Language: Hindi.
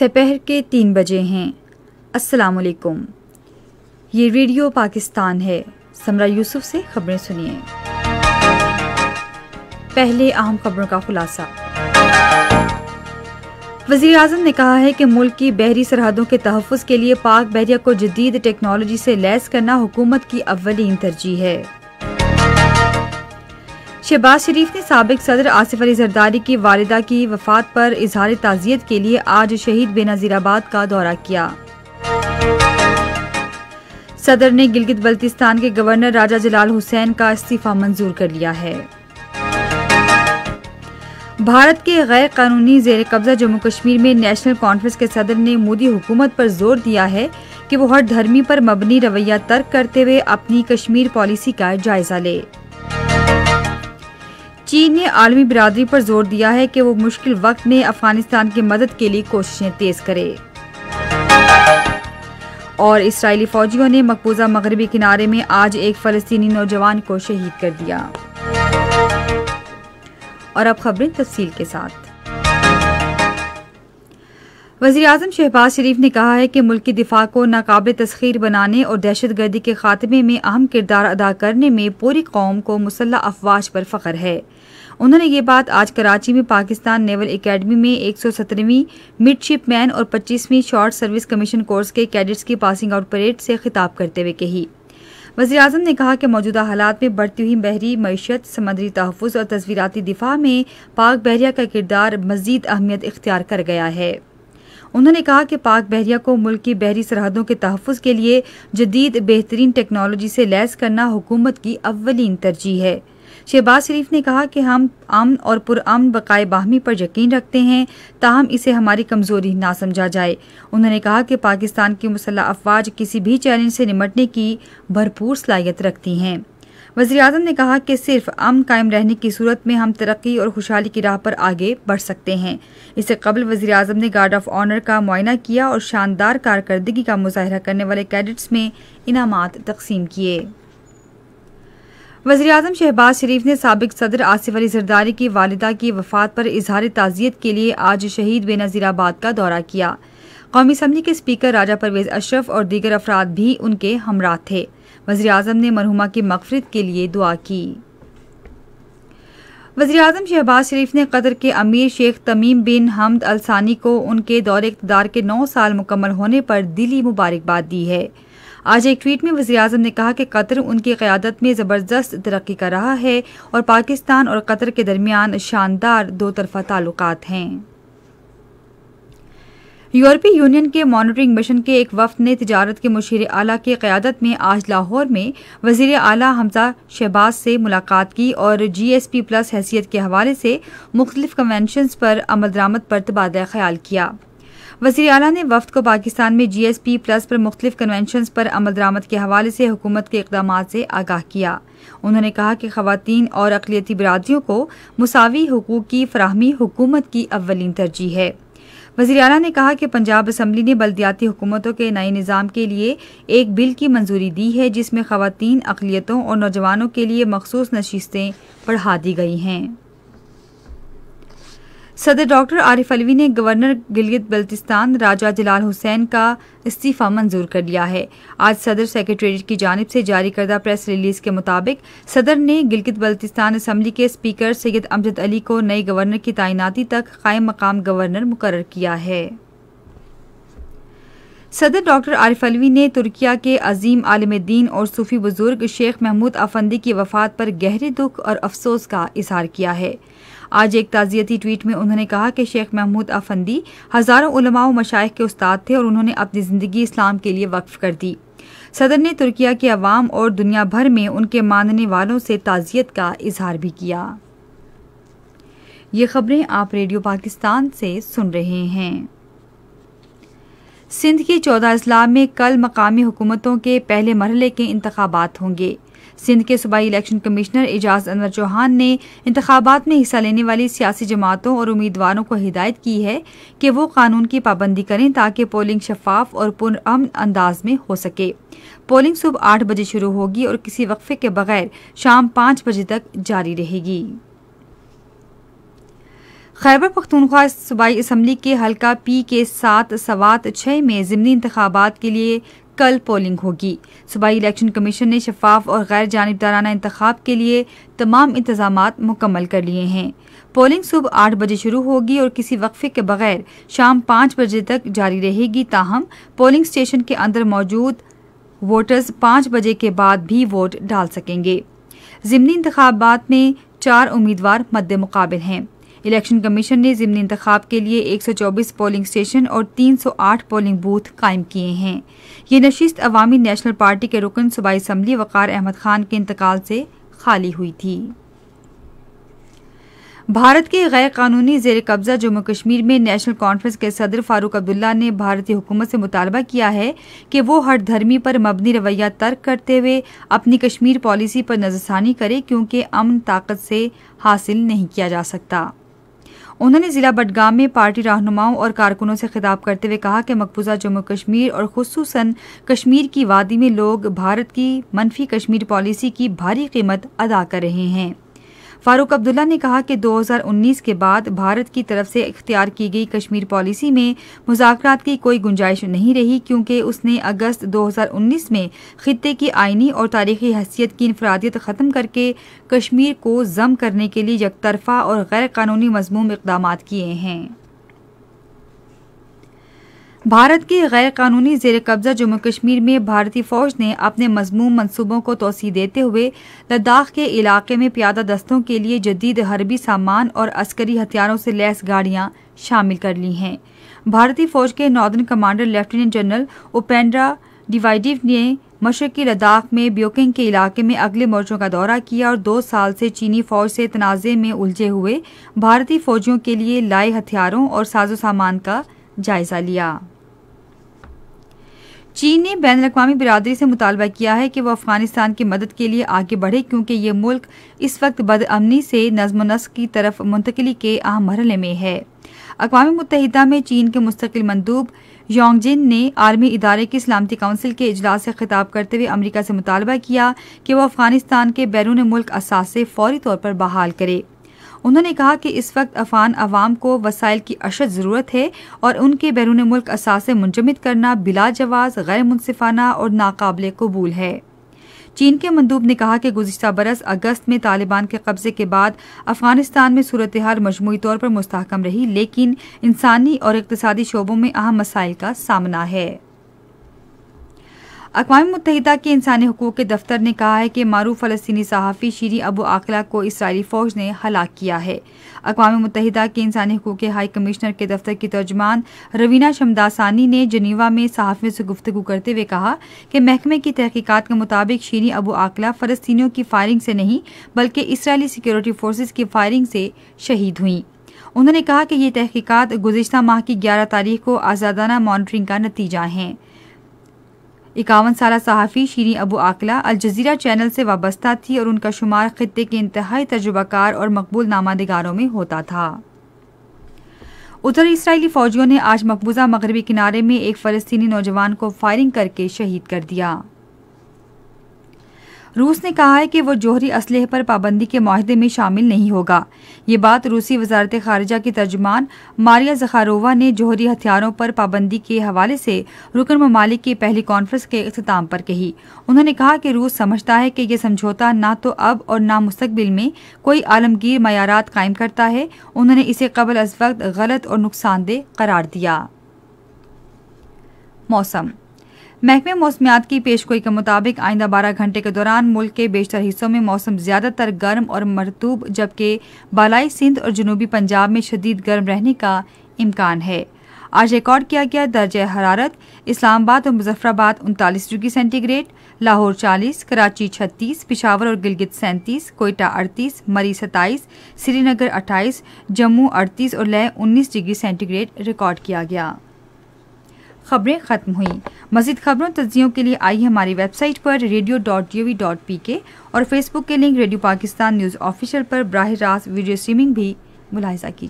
सपहर के तीन बजे हैं। अस्सलाम वालेकुम ये रेडियो पाकिस्तान है। समरा यूसुफ से खबरें सुनिए। पहले अहम खबरों का खुलासा। वज़ीर अजम ने कहा है कि मुल्क की बहरी सरहदों के तहफ़ के लिए पाक बहरिया को जदीद टेक्नोलॉजी से लैस करना हुकूमत की अवलिन तरजीह है। शहबाज शरीफ ने सबक सदर आसिफ अली जरदारी की वालदा की वफात पर इजहार ताज़ियत के लिए आज शहीद बेनज़ीराबाद का दौरा किया। सदर ने गिलगित बल्तिस्तान के गवर्नर राजा जलाल हुसैन का इस्तीफा मंजूर कर लिया है। भारत के गैर कानूनी जेर कब्जा जम्मू कश्मीर में नेशनल कॉन्फ्रेंस के सदर ने मोदी हुकूमत पर ज़ोर दिया है कि वो हर धर्मी पर मबनी रवैया तर्क करते हुए अपनी कश्मीर पॉलिसी का जायजा ले। चीन ने आलमी बिरादरी पर ज़ोर दिया है कि वो मुश्किल वक्त में अफ़गानिस्तान की मदद के लिए कोशिशें तेज करे। और इसराइली फौजियों ने मकबूजा मगरबी किनारे में आज एक फलस्तीनी नौजवान को शहीद कर दिया। और अब खबरें तफसील के साथ। वजी अजम शहबाज शरीफ ने कहा है कि मुल्क दिफा को नाकबिल तस्खीर बनाने और दहशत गर्दी के खात्मे में अहम किरदार अदा करने में पूरी कौम को मुसल्ह अफवाज पर फख्र है। उन्होंने ये बात आज कराची में पाकिस्तान नेवल एकेडमी में एक सौ सत्रहवीं मिडशिपमैन और पच्चीसवीं शॉर्ट सर्विस कमीशन कोर्स के कैडेट्स की पासिंग आउट परेड से खिताब करते हुए कही। वजी अजम ने कहा कि मौजूदा हालात में बढ़ती हुई बहरी मीशत, समंदरी तहफ़ और तस्वीराती दिफा में पाक बहरिया का किरदार मजीद अहमियत इख्तियार कर गया है। उन्होंने कहा कि पाक बहरिया को मुल्क की बहरी सरहदों के तहफ़ के लिए जदीद बेहतरीन टेक्नोलॉजी से लैस करना हुकूमत की अवलिन तरजीह है। शहबाज शरीफ ने कहा कि हम अमन और पुरअमन बकाए बाहमी पर यकीन रखते हैं, ताहम इसे हमारी कमज़ोरी ना समझा जाए। उन्होंने कहा कि पाकिस्तान की मुसल्ह अफवाज किसी भी चैलेंज से निमटने की भरपूर सलाहियत रखती हैं। वजी अजम ने कहा कि सिर्फ़ अमन कायम रहने की सूरत में हम तरक्की और खुशहाली की राह पर आगे बढ़ सकते हैं। इससे कबल वजी अजम ने गार्ड ऑफ़ ऑनर का मुआयना किया और शानदार कारकर्दगी का मुजाहरा करने वाले कैडेट्स में इनामात तकसीम किए। वजी अजम शहबाज शरीफ ने सबक सदर आसिफ अली जरदारी की वालदा की वफात पर इजहार ताज़ियत के लिए आज शहीद बेनज़ीराबाद का दौरा किया। कौमी असम्बली के स्पीकर राजा परवेज अशरफ और दीगर अफराद भी उनके हमरा थे। वजी अजम ने मरहुमा की मगफरत के लिए दुआ की। वजी अजम शहबाज शरीफ ने कतर के अमीर शेख तमीम बिन हमद अलसानी को उनके दौरे इकतदार के नौ साल मुकम्मल होने पर दिली मुबारकबाद दी है। आज एक ट्वीट में वजी अजम ने कहा कि कतर उनकी क्यादत में ज़बरदस्त तरक्की कर रहा है और पाकिस्तान और कतर के दरमियान शानदार दो तरफा ताल्लुक हैं। यूरोपीय यूनियन के मॉनिटरिंग मिशन के एक वफद ने तजारत के मुशीर आला की क्यादत में आज लाहौर में वज़ीर आला हमजा शहबाज से मुलाकात की और जी एस पी प्लस हैसियत के हवाले से मुख्तलिफ़ कन्वेंशन पर अमल दरामद पर तबादला ख्याल किया। वजी अला ने वफद को पाकिस्तान में जी एस पी प्लस पर मुख्तलिफ़ कन्वेंशन पर अमल दरामद के हवाले से हुकूमत के इकदाम से आगाह किया। उन्होंने कहा कि खातन और अकलीती बरदरियों को मसावी हकूक की फराहमी हुकूमत की अवलिन तरजीह है। वजी अला ने कहा कि पंजाब असम्बली ने बल्दियाती हुकूमतों के नए निज़ाम के लिए एक बिल की मंजूरी दी है, जिसमें खातन अकलीतों और नौजवानों के लिए मखसूस नशस्तें बढ़ा दी गई हैं। सदर डॉक्टर आरिफ अलवी ने गवर्नर गिलगित बल्तिस्तान राजा जलाल हुसैन का इस्तीफा मंजूर कर लिया है। आज सदर सेक्रेटरीट की जानब से जारी करदा प्रेस रिलीज़ के मुताबिक सदर ने गिलगित बल्तिस्तान असम्बली के स्पीकर सैयद अमजद अली को नए गवर्नर की तैनाती तक कायम मकाम गवर्नर मुकर किया है। सदर डॉक्टर आरिफ अलवी ने तुर्किया के अजीम आलम दीन और सूफी बुज़ुर्ग शेख महमूद अफंदी की वफात पर गहरे दुख और अफसोस का इजहार किया है। आज एक ताज़ियती ट्वीट में उन्होंने कहा कि शेख महमूद अफंदी हज़ारों उलमाओं मशाइ के उस्ताद थे और उन्होंने अपनी ज़िंदगी इस्लाम के लिए वक्फ कर दी। सदर ने तुर्किया के अवाम और दुनिया भर में उनके मानने वालों से ताज़ियत का इजहार भी किया। ये खबरें आप रेडियो पाकिस्तान से सुन रहे हैं। सिंध के चौदह अजला में कल मकामी हुकूमतों के पहले मरहले के इंतबात होंगे। सिंध के सूबाई इलेक्शन कमिश्नर एजाज अनवर चौहान ने इंतबात में हिस्सा लेने वाली सियासी जमातों और उम्मीदवारों को हिदायत की है कि वो कानून की पाबंदी करें ताकि पोलिंग शफाफ और पुरअमन अंदाज में हो सके। पोलिंग सुबह आठ बजे शुरू होगी और किसी वक्फे के बगैर शाम पाँच बजे तक जारी रहेगी। खैबर पख्तूनख्वा सूबाई असम्बली के हल्का पी के सात सवात छः में ज़मनी इंतबात के लिए कल पोलिंग होगी। सूबाई इलेक्शन कमीशन ने शफाफ और गैर जानबदाराना इंतखब के लिए तमाम इंतज़ाम मुकम्मल कर लिए हैं। पोलिंग सुबह आठ बजे शुरू होगी और किसी वक्फे के बगैर शाम पाँच बजे तक जारी रहेगी ताहम। पोलिंग स्टेशन के अंदर मौजूद वोटर्स पाँच बजे के बाद भी वोट डाल सकेंगे। ज़मनी इंतबात में चार उम्मीदवार मद्द मुकाबिल हैं। इलेक्शन कमीशन ने ज़मनी इंतखाब के लिए 124 पोलिंग स्टेशन और 308 पोलिंग बूथ कायम किए हैं। ये नशिस्त अवामी नेशनल पार्टी के रुकन सूबाई असम्बली वकार अहमद खान के इंतकाल से खाली हुई थी। भारत के गैर कानूनी जेर कब्जा जम्मू कश्मीर में नेशनल कॉन्फ्रेंस के सदर फारूक अब्दुल्ला ने भारतीय हुकूमत से मुतालबा किया है कि वो हर धर्मी पर मबनी रवैया तर्क करते हुए अपनी कश्मीर पॉलिसी पर नजरसानी करे, क्योंकि अमन ताकत से हासिल नहीं किया जा सकता। उन्होंने जिला बडगाम में पार्टी रहनुमाओं और कारकुनों से खिताब करते हुए कहा कि मकबूजा जम्मू कश्मीर और खसूस कश्मीर की वादी में लोग भारत की, मनफी कश्मीर पॉलिसी की भारी कीमत अदा कर रहे हैं। फारूक अब्दुल्ला ने कहा कि 2019 के बाद भारत की तरफ़ से इख्तियार की गई कश्मीर पॉलिसी में मुजाकरात की कोई गुंजाइश नहीं रही, क्योंकि उसने अगस्त 2019 में खत्े की आइनी और तारीखी हैसियत की इनफरादियत ख़त्म करके कश्मीर को जम करने के लिए यकतरफा और गैर कानूनी मजमूम इकदाम किए हैं। भारत के गैर कानूनी जेर कब्जा जम्मू कश्मीर में भारतीय फौज ने अपने मजमूम मनसूबों को तोसी देते हुए लद्दाख के इलाके में प्यादा दस्तों के लिए जदीद हरबी सामान और अस्करी हथियारों से लैस गाड़ियाँ शामिल कर ली हैं। भारतीय फौज के northern commander lieutenant general Upendra Dwivedi ने मशरकी लद्दाख में ब्योकिंग के इलाके में अगले मोर्चों का दौरा किया और दो साल से चीनी फौज से तनाज़े में उलझे हुए भारतीय फौजियों के लिए लाए हथियारों और साजो सामान का जायजा लिया। चीन ने बैन अवी बिरादरी से मुतालबा किया है कि वह अफ़गानिस्तान की मदद के लिए आगे बढ़े क्योंकि ये मुल्क इस वक्त बदअमनी से नज्म नस्क की तरफ़ मुंतकली के अहम मरहले में है। अकवा मुतहदा में चीन के मुस्तकिल मंदूब योंगजिन ने आर्मी इदारे की सलामती काउंसिल के इजलास से खिताब करते हुए अमरीका से मुतालबा किया कि वह अफ़गानिस्तान के बैरून मुल्क असासे फौरी तौर पर बहाल करे। उन्होंने कहा कि इस वक्त अफान अवाम को वसाइल की अशद ज़रूरत है और उनके बैरून मुल्क असासे मुंजमद करना बिला जवाज, गैर मुनसिफाना और नाकबिल कबूल है। चीन के मंदूब ने कहा कि गुजशत बरस अगस्त में तालिबान के कब्जे के बाद अफ़गानिस्तान में सूरत हाल मजमू तौर पर मुस्तकम रही, लेकिन इंसानी और इकतदी शोबों में अहम मसाइल का सामना है। अकवा मुतहदा के इंसानी हकूक के दफ्तर ने कहा है कि मारूफ फ़लस्तनी सहाफ़ी शीरी अबू आकला को इसराइली फ़ौज ने हलाक किया है। अकवा मुतहदा के इंसानी हकूक के हाई कमिश्नर के दफ्तर की तर्जमान रवीना शमदासानी ने जनीवा में सहाफ़ियों से गुफ्तु करते हुए कहा कि महकमे की तहकीकत के मुताबिक शीरी अबू आकला फ़लस्तियों की फायरिंग से नहीं, बल्कि इसराइली सिक्योरिटी फोर्सेज की फायरिंग से शहीद हुई। उन्होंने कहा कि ये तहकीकत गुजशत माह की ग्यारह तारीख को आज़ादाना मॉनिटरिंग का नतीजा है। इक्यावन साल सहाफ़ी शीरी अबू आकला अल जजीरा चैनल से वाबस्ता थी और उनका शुमार खत्े के इंतहाई तजुबाकार और मकबूल नामा दिगारों में होता था। उधर इसराइली फौजियों ने आज मकबूजा मगरबी किनारे में एक फ़लस्तनी नौजवान को फायरिंग करके शहीद कर दिया। रूस ने कहा है कि वो जोहरी असलहे पर पाबंदी के माहदे में शामिल नहीं होगा। ये बात रूसी वजारत खारजा की तर्जुमान मारिया जखारोवा ने जोहरी हथियारों पर पाबंदी के हवाले से रुकन ममालिक की पहली कॉन्फ्रेंस के अख्ताम पर कही। उन्होंने कहा कि रूस समझता है कि यह समझौता न तो अब और न मुस्तबिल में कोई आलमगीर मैारात कायम करता है। उन्होंने इसे कबल अज वक्त गलत और नुकसानदेह करार दिया। मौसम महकमे मौसमियात की पेशगोई के मुताबिक आइंदा बारह घंटे के दौरान मुल्क के बेशतर हिस्सों में मौसम ज़्यादातर गर्म और मरतूब जबकि बालाई सिंध और जनूबी पंजाब में शदीद गर्म रहने का इम्कान है। आज रिकॉर्ड किया गया दर्ज हरारत इस्लामाबाद और मुजफ्फराबाद उनतालीस डिग्री सेंटीग्रेड लाहौर 40, कराची 36, पिशावर और गिलगित सैंतीस कोयटा 38, मरी 27, श्रीनगर 28, जम्मू 38 और लह 19 डिग्री सेंटीग्रेड रिकॉर्ड किया गया। खबरें खत्म हुई। मजीद खबरों तजियों के लिए आई हमारी वेबसाइट पर radio dot G dot P K और फेसबुक के link radio Pakistan news official पर बरह रास्त वीडियो स्ट्रीमिंग भी मुलाजा कीजिए।